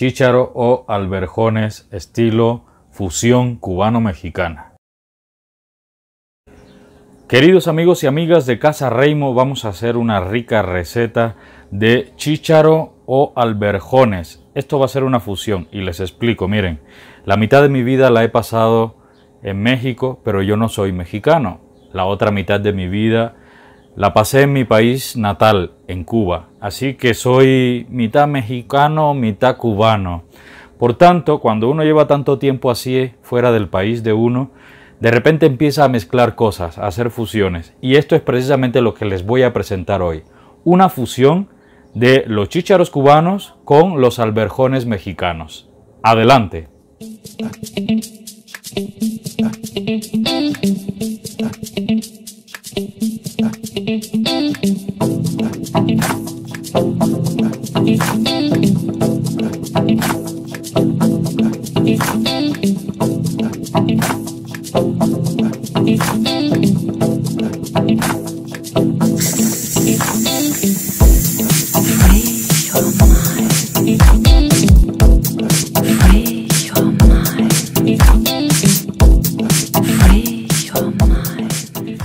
chícharo o alberjones estilo fusión cubano-mexicana. Queridos amigos y amigas de Casa Reimo, vamos a hacer una rica receta de chícharo o alberjones. Esto va a ser una fusión y les explico, miren, la mitad de mi vida la he pasado en México, pero yo no soy mexicano. La otra mitad de mi vida la pasé en mi país natal, en Cuba. Así que soy mitad mexicano, mitad cubano. Por tanto, cuando uno lleva tanto tiempo así fuera del país de uno, de repente empieza a mezclar cosas, a hacer fusiones. Y esto es precisamente lo que les voy a presentar hoy. Una fusión de los chícharos cubanos con los alberjones mexicanos. Adelante.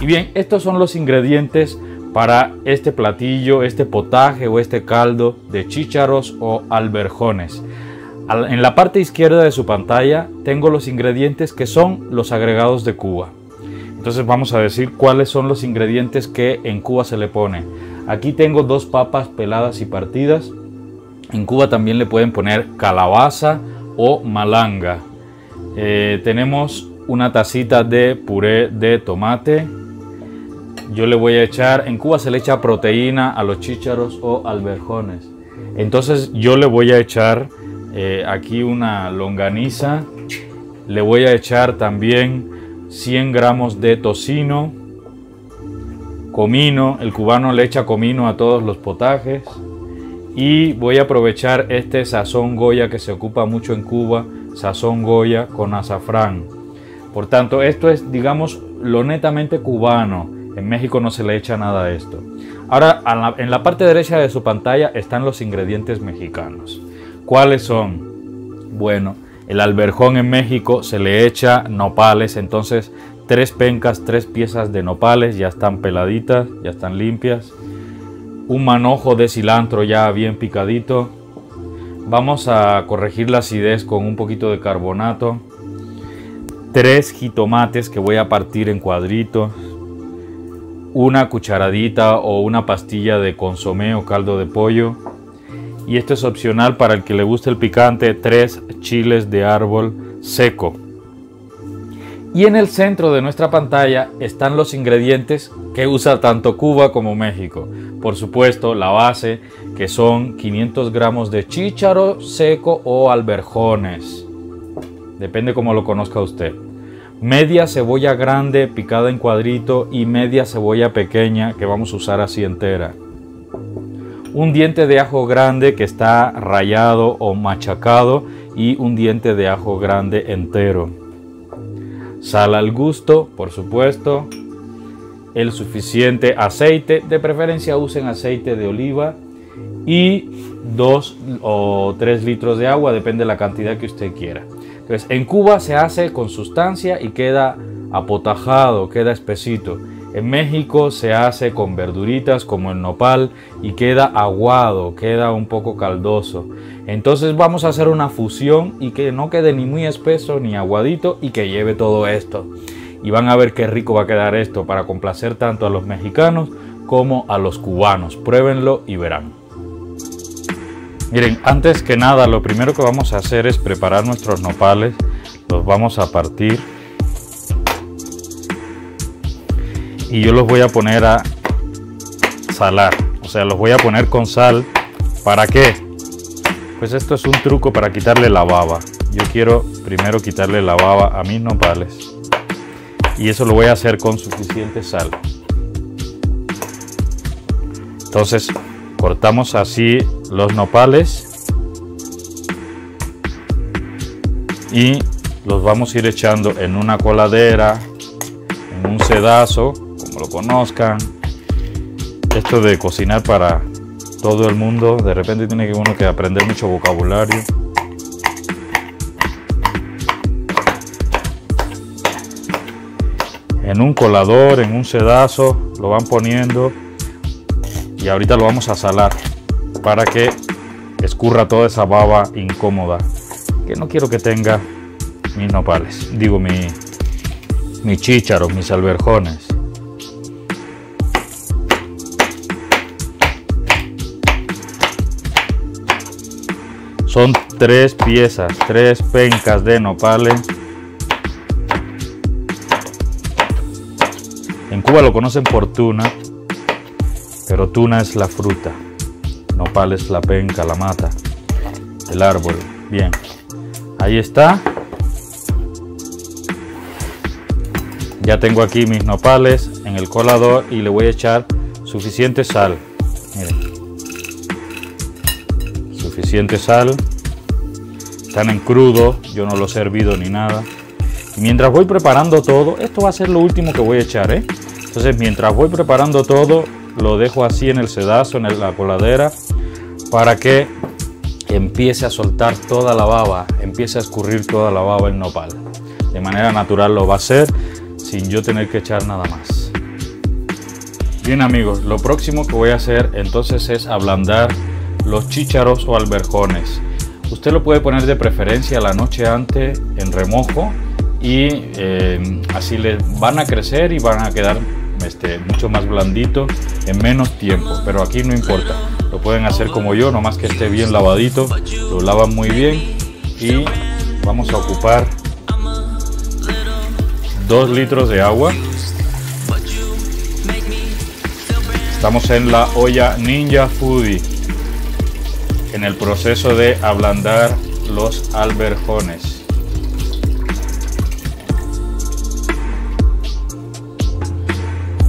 Y bien, estos son los ingredientes para este platillo, este potaje o este caldo de chícharos o alberjones. En la parte izquierda de su pantalla tengo los ingredientes que son los agregados de Cuba. Entonces vamos a decir cuáles son los ingredientes que en Cuba se le pone. Aquí tengo dos papas peladas y partidas. En Cuba también le pueden poner calabaza o malanga. Eh, tenemos una tacita de puré de tomate. Yo le voy a echar, en Cuba se le echa proteína a los chícharos o alberjones. Entonces yo le voy a echar eh, aquí una longaniza. Le voy a echar también 100 gramos de tocino. Comino, el cubano le echa comino a todos los potajes. Y voy a aprovechar este sazón Goya que se ocupa mucho en Cuba, sazón Goya con azafrán. Por tanto, esto es, digamos, lo netamente cubano. En México no se le echa nada a esto. Ahora, en la parte derecha de su pantalla están los ingredientes mexicanos. ¿Cuáles son? Bueno, el alberjón en México se le echa nopales, entonces tres pencas, tres piezas de nopales, ya están peladitas, ya están limpias. Un manojo de cilantro ya bien picadito. Vamos a corregir la acidez con un poquito de carbonato tres jitomates que voy a partir en cuadritos, una cucharadita o una pastilla de consomé o caldo de pollo. Y esto es opcional para el que le guste el picante, tres chiles de árbol seco. Y en el centro de nuestra pantalla están los ingredientes que usa tanto Cuba como México. Por supuesto, la base, que son 500 gramos de chícharo seco o alberjones depende como lo conozca usted. Media cebolla grande picada en cuadrito y media cebolla pequeña que vamos a usar así entera. Un diente de ajo grande que está rayado o machacado y un diente de ajo grande entero. Sal al gusto, por supuesto. El suficiente aceite, de preferencia usen aceite de oliva y 2 o 3 litros de agua, depende de la cantidad que usted quiera. En Cuba se hace con sustancia y queda apotajado, queda espesito. En México se hace con verduritas como el nopal y queda aguado, queda un poco caldoso. Entonces vamos a hacer una fusión y que no quede ni muy espeso ni aguadito y que lleve todo esto. Y van a ver qué rico va a quedar esto para complacer tanto a los mexicanos como a los cubanos. Pruébenlo y verán. Miren, antes que nada, lo primero que vamos a hacer es preparar nuestros nopales. Los vamos a partir. Y yo los voy a poner a salar. O sea, los voy a poner con sal. ¿Para qué? Pues esto es un truco para quitarle la baba. Yo quiero primero quitarle la baba a mis nopales. Y eso lo voy a hacer con suficiente sal. Entonces, cortamos así los nopales y los vamos a ir echando en una coladera, en un sedazo, como lo conozcan. Esto de cocinar para todo el mundo, de repente tiene que uno que aprender mucho vocabulario. En un colador, en un sedazo, lo van poniendo y ahorita lo vamos a salar para que escurra toda esa baba incómoda que no quiero que tenga mis nopales, digo mi, mis chícharos, mis alberjones. Son tres piezas, tres pencas de nopales. En Cuba lo conocen por tuna, pero tuna es la fruta, nopal es la penca, la mata, el árbol. Bien, ahí está. Ya tengo aquí mis nopales en el colador y le voy a echar suficiente sal. Miren suficiente sal. Están en crudo, yo no los he hervido ni nada. mientras voy preparando todo, esto va a ser lo último que voy a echar, ¿eh? Entonces mientras voy preparando todo, lo dejo así en el sedazo, en la coladera, para que empiece a soltar toda la baba, empiece a escurrir toda la baba el nopal. De manera natural lo va a hacer, sin yo tener que echar nada más. Bien amigos, lo próximo que voy a hacer entonces es ablandar los chícharos o alberjones. Usted lo puede poner de preferencia la noche antes en remojo y eh, así les van a crecer y van a quedar este, mucho más blanditos en menos tiempo. Pero aquí no importa, lo pueden hacer como yo, nomás que esté bien lavadito, lo lavan muy bien y vamos a ocupar 2 litros de agua. Estamos en la olla Ninja Foodie en el proceso de ablandar los alberjones.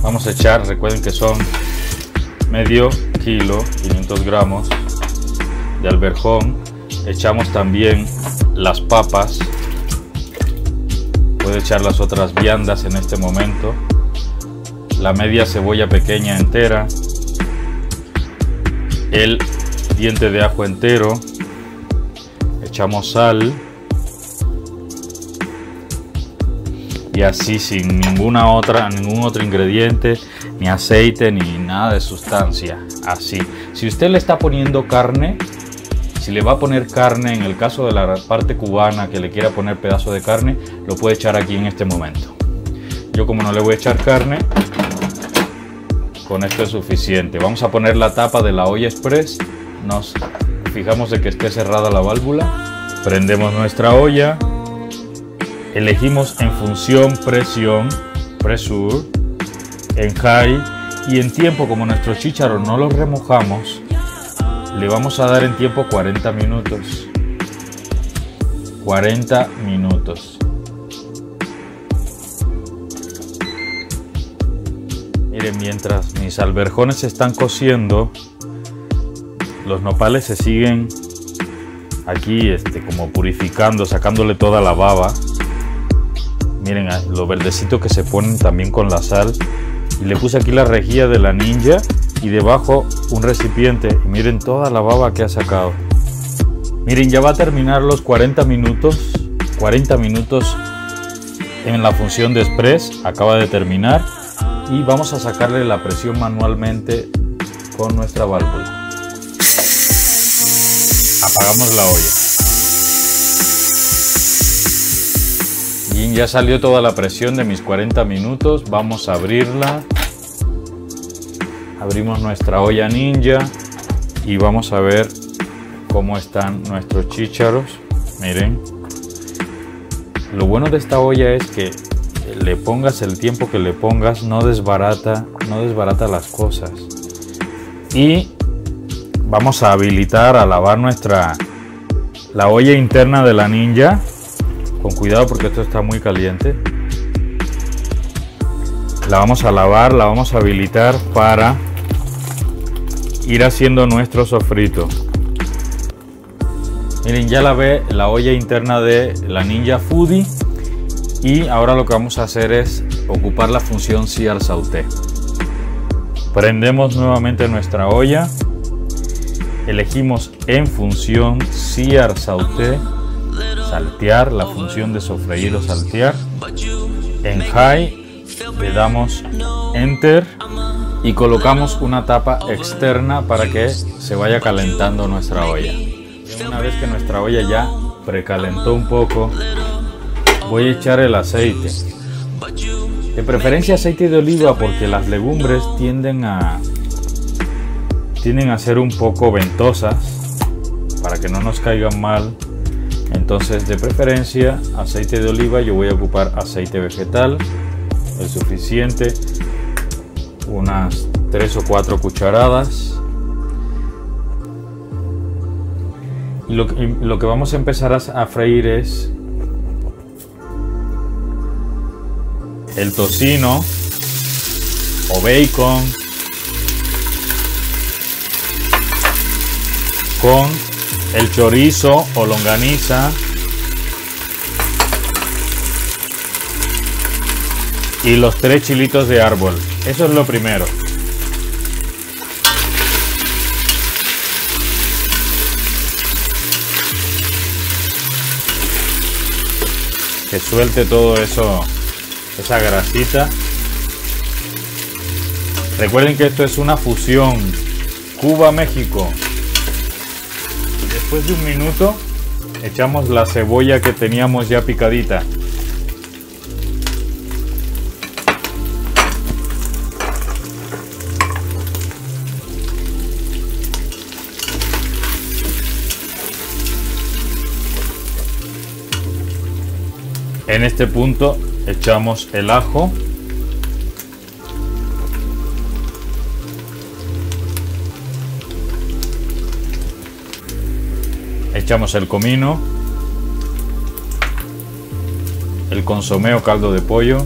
Vamos a echar, recuerden que son medio kilo, 500 gramos de alberjón. Echamos también las papas. Puede echar las otras viandas en este momento. La media cebolla pequeña entera. El diente de ajo entero, echamos sal así sin ninguna otra, ningún otro ingrediente, ni aceite, ni nada de sustancia, así. Si usted le está poniendo carne, si le va a poner carne, en el caso de la parte cubana que le quiera poner pedazo de carne, lo puede echar aquí en este momento. Yo como no le voy a echar carne, con esto es suficiente. Vamos a poner la tapa de la olla express nos fijamos de que esté cerrada la válvula, prendemos nuestra olla, elegimos en función presión, pressure, en high y en tiempo como nuestro chícharo no lo remojamos, le vamos a dar en tiempo 40 minutos. 40 minutos. Miren, mientras mis alberjones se están cociendo, los nopales se siguen aquí este, como purificando, sacándole toda la baba. Miren lo verdecito que se ponen también con la sal. Y le puse aquí la rejilla de la ninja y debajo un recipiente. Y miren toda la baba que ha sacado. Miren, ya va a terminar los 40 minutos. 40 minutos en la función de express. Acaba de terminar. Y vamos a sacarle la presión manualmente con nuestra válvula apagamos la olla. Y ya salió toda la presión de mis 40 minutos. Vamos a abrirla. Abrimos nuestra olla ninja y vamos a ver cómo están nuestros chícharos. Miren. Lo bueno de esta olla es que le pongas el tiempo que le pongas, no desbarata, no desbarata las cosas. Y vamos a habilitar a lavar nuestra la olla interna de la ninja con cuidado porque esto está muy caliente. La vamos a lavar la vamos a habilitar para ir haciendo nuestro sofrito. Miren ya la ve la olla interna de la ninja foodie y ahora lo que vamos a hacer es ocupar la función Ciar Sauté prendemos nuevamente nuestra olla. Elegimos en función Ciar Sauté, saltear, la función de sofreír o saltear. En high le damos enter y colocamos una tapa externa para que se vaya calentando nuestra olla. Una vez que nuestra olla ya precalentó un poco, voy a echar el aceite. De preferencia aceite de oliva porque las legumbres tienden a tienden a ser un poco ventosas para que no nos caigan mal. Entonces, de preferencia aceite de oliva, yo voy a ocupar aceite vegetal, el suficiente, unas 3 o 4 cucharadas. Y lo, lo que vamos a empezar a freír es el tocino o bacon con el chorizo o longaniza y los tres chilitos de árbol. Eso es lo primero. Que suelte todo eso esa grasita. Recuerden que esto es una fusión Cuba-México. Después de un minuto echamos la cebolla que teníamos ya picadita. En este punto echamos el ajo echamos el comino el consomé o caldo de pollo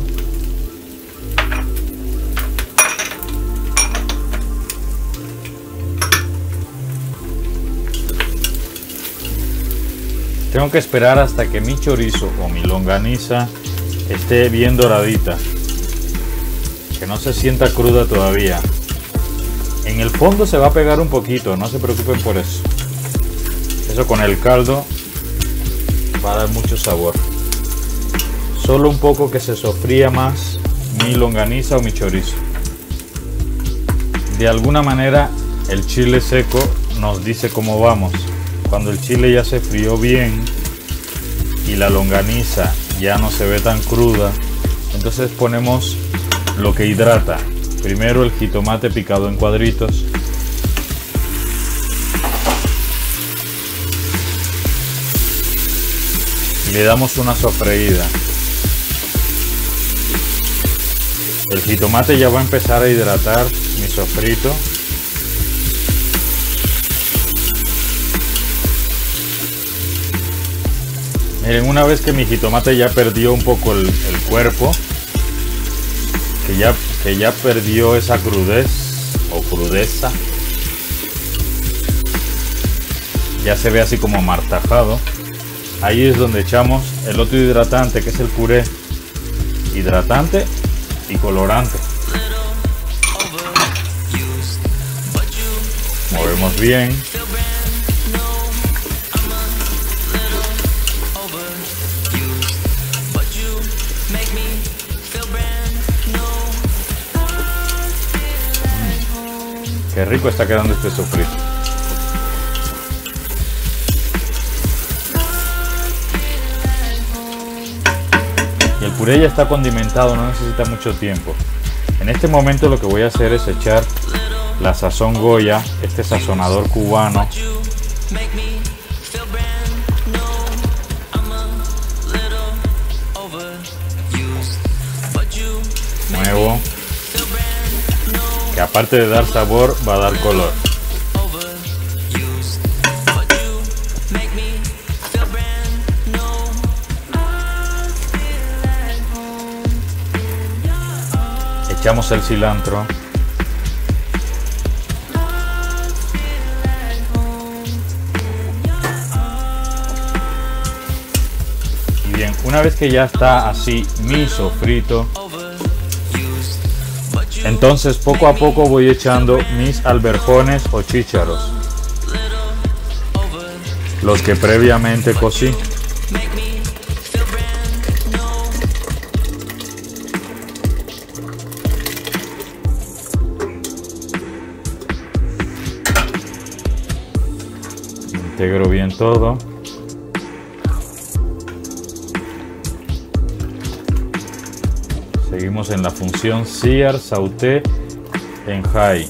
tengo que esperar hasta que mi chorizo o mi longaniza esté bien doradita. Que no se sienta cruda todavía. En el fondo se va a pegar un poquito, no se preocupen por eso. Con el caldo va a dar mucho sabor. Solo un poco que se sofría más mi longaniza o mi chorizo. De alguna manera el chile seco nos dice cómo vamos. Cuando el chile ya se frió bien y la longaniza ya no se ve tan cruda. Entonces ponemos lo que hidrata. Primero el jitomate picado en cuadritos. Le damos una sofreída. El jitomate ya va a empezar a hidratar mi sofrito. Miren, una vez que mi jitomate ya perdió un poco el, cuerpo, que ya, que ya perdió esa crudez o crudeza, ya se ve así como martajado. Ahí es donde echamos el otro hidratante, que es el puré. Hidratante y colorante. Movemos bien. Qué rico está quedando este sofrito. Puré ya está condimentado, no necesita mucho tiempo. En este momento lo que voy a hacer es echar la sazón Goya, este sazonador cubano. Nuevo que aparte de dar sabor va a dar color. Echamos el cilantro. Bien, una vez que ya está así mi sofrito, entonces poco a poco voy echando mis alberjones o chícharos. Los que previamente cocí. Integro bien todo. Seguimos en la función Sear Sauté en High.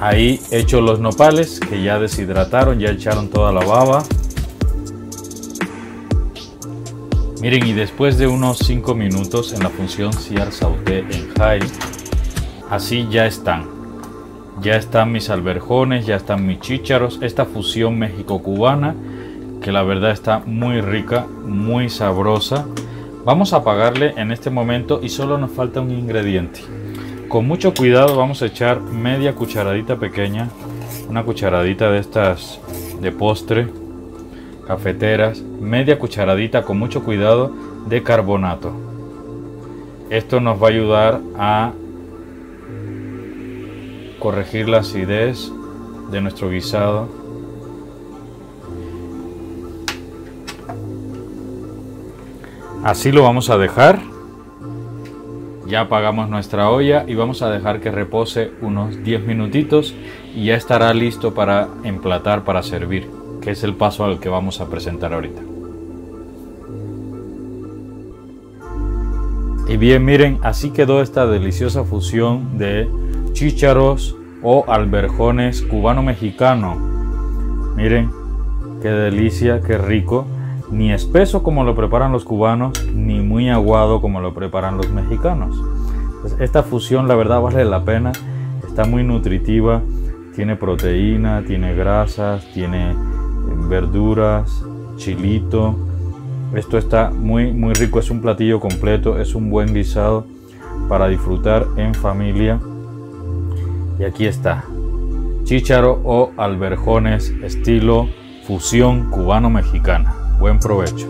Ahí hecho los nopales que ya deshidrataron, ya echaron toda la baba. Miren, y después de unos 5 minutos en la función Ciar Sauté en High, así ya están. Ya están mis alberjones, ya están mis chícharos. Esta fusión México-cubana, que la verdad está muy rica, muy sabrosa. Vamos a apagarle en este momento y solo nos falta un ingrediente. Con mucho cuidado vamos a echar media cucharadita pequeña, una cucharadita de estas de postre, cafeteras, media cucharadita con mucho cuidado de carbonato. Esto nos va a ayudar a corregir la acidez de nuestro guisado. Así lo vamos a dejar ya apagamos nuestra olla y vamos a dejar que repose unos 10 minutitos y ya estará listo para emplatar, para servir, que es el paso al que vamos a presentar ahorita. Y bien, miren, así quedó esta deliciosa fusión de chícharos o alberjones cubano-mexicano. Miren, qué delicia, qué rico ni espeso como lo preparan los cubanos, ni muy aguado como lo preparan los mexicanos. Pues esta fusión la verdad vale la pena, está muy nutritiva, tiene proteína, tiene grasas, tiene verduras, chilito. Esto está muy muy rico, es un platillo completo, es un buen guisado para disfrutar en familia. Y aquí está, chícharo o alberjones estilo fusión cubano-mexicana. Buen provecho.